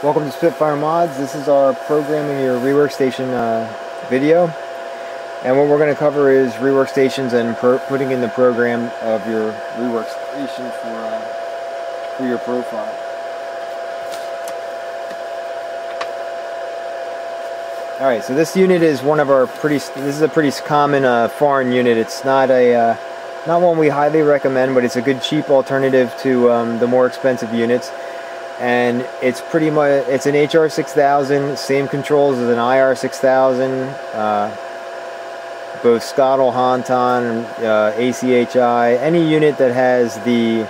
Welcome to Spitfire Mods. This is our programming your rework station uh, video. And what we're going to cover is rework stations and putting in the program of your rework station for, uh, for your profile. Alright, so this unit is one of our pretty, this is a pretty common uh, foreign unit. It's not a, uh, not one we highly recommend, but it's a good cheap alternative to um, the more expensive units. And it's pretty much, it's an HR6000, same controls as an IR6000, uh, both Skottle, Honton, uh, ACHI, any unit that has the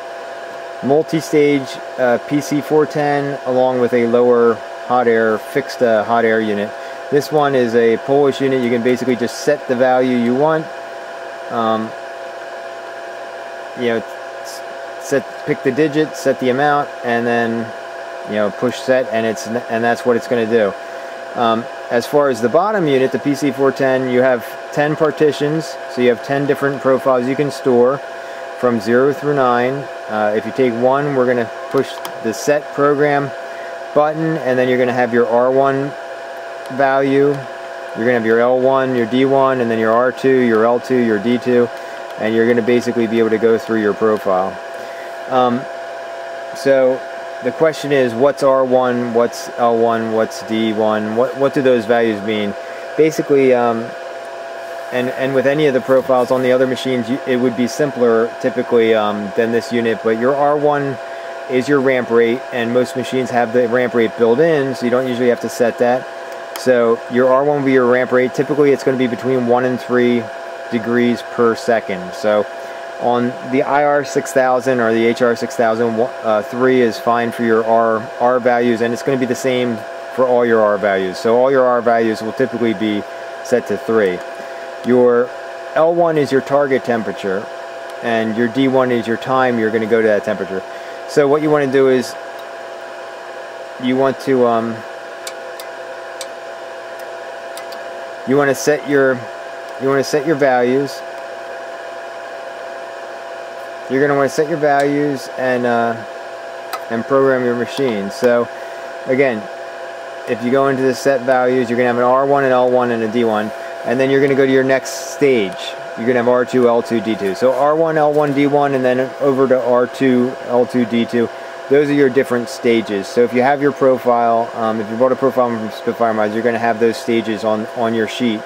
multi-stage uh, PC410 along with a lower hot air, fixed uh, hot air unit. This one is a Polish unit. You can basically just set the value you want. Um, you know, pick the digit, set the amount, and then you know push set, and it's and that's what it's going to do. Um, as far as the bottom unit, the PC410, you have 10 partitions, so you have 10 different profiles you can store from 0 through 9. Uh, if you take one, we're going to push the set program button, and then you're going to have your R1 value. You're going to have your L1, your D1, and then your R2, your L2, your D2 and you're going to basically be able to go through your profile. Um, so the question is, what's R1, what's L1, what's D1, what, what do those values mean? Basically, um, and, and with any of the profiles on the other machines, it would be simpler typically um, than this unit, but your R1 is your ramp rate, and most machines have the ramp rate built in, so you don't usually have to set that. So your R1 will be your ramp rate. Typically, it's going to be between 1 and 3 degrees per second. So on the IR6000 or the HR6000, uh, 3 is fine for your R, R values, and it's going to be the same for all your R values. So all your R values will typically be set to 3. Your L1 is your target temperature, and your D1 is your time you're going to go to that temperature. So what you want to do is you want to um, you want to set your you want to set your values. You're going to want to set your values and uh, and program your machine. So again, if you go into the set values, you're going to have an R1, an L1, and a D1, and then you're going to go to your next stage. You're going to have R2, L2, D2. So R1, L1, D1, and then over to R2, L2, D2. Those are your different stages. So if you have your profile, um, if you bought a profile from Spitfire Mods, you're going to have those stages on, on your sheet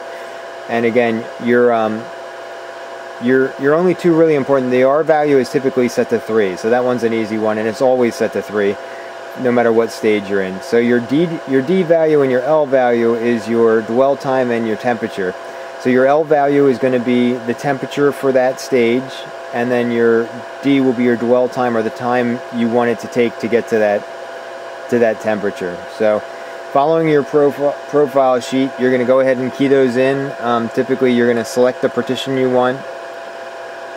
and again your um, your your only two really important. The R value is typically set to 3 so that one's an easy one and it's always set to 3 no matter what stage you're in. So your D your D value and your L value is your dwell time and your temperature. So your L value is going to be the temperature for that stage and then your D will be your dwell time or the time you want it to take to get to that to that temperature. So Following your profile, profile sheet, you're going to go ahead and key those in. Um, typically, you're going to select the partition you want,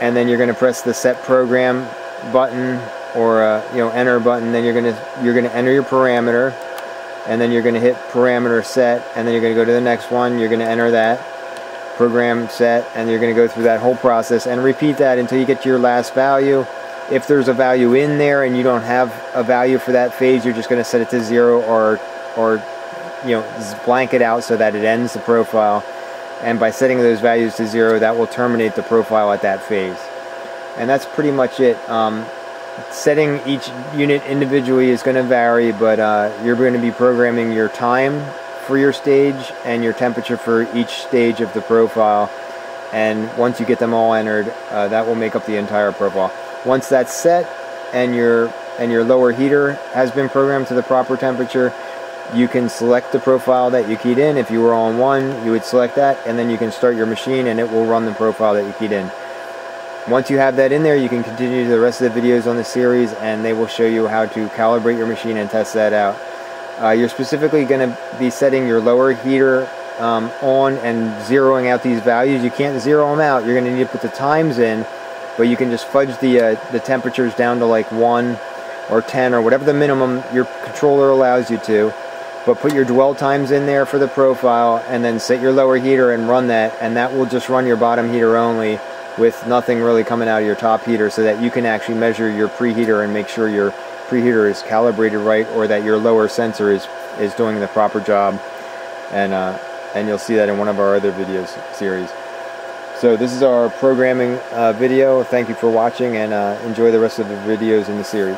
and then you're going to press the Set Program button or uh, you know Enter button. Then you're going to you're going to enter your parameter, and then you're going to hit Parameter Set, and then you're going to go to the next one. You're going to enter that program set, and you're going to go through that whole process and repeat that until you get to your last value. If there's a value in there and you don't have a value for that phase, you're just going to set it to zero or or you know blank it out so that it ends the profile and by setting those values to zero that will terminate the profile at that phase. And that's pretty much it. Um, setting each unit individually is going to vary but uh, you're going to be programming your time for your stage and your temperature for each stage of the profile. And once you get them all entered uh, that will make up the entire profile. Once that's set and your and your lower heater has been programmed to the proper temperature you can select the profile that you keyed in. If you were on one, you would select that, and then you can start your machine and it will run the profile that you keyed in. Once you have that in there, you can continue to the rest of the videos on the series and they will show you how to calibrate your machine and test that out. Uh, you're specifically going to be setting your lower heater um, on and zeroing out these values. You can't zero them out. You're going to need to put the times in, but you can just fudge the, uh, the temperatures down to like 1 or 10 or whatever the minimum your controller allows you to but put your dwell times in there for the profile and then set your lower heater and run that and that will just run your bottom heater only with nothing really coming out of your top heater so that you can actually measure your preheater and make sure your preheater is calibrated right or that your lower sensor is is doing the proper job. And uh, and you'll see that in one of our other videos series. So this is our programming uh, video. Thank you for watching and uh, enjoy the rest of the videos in the series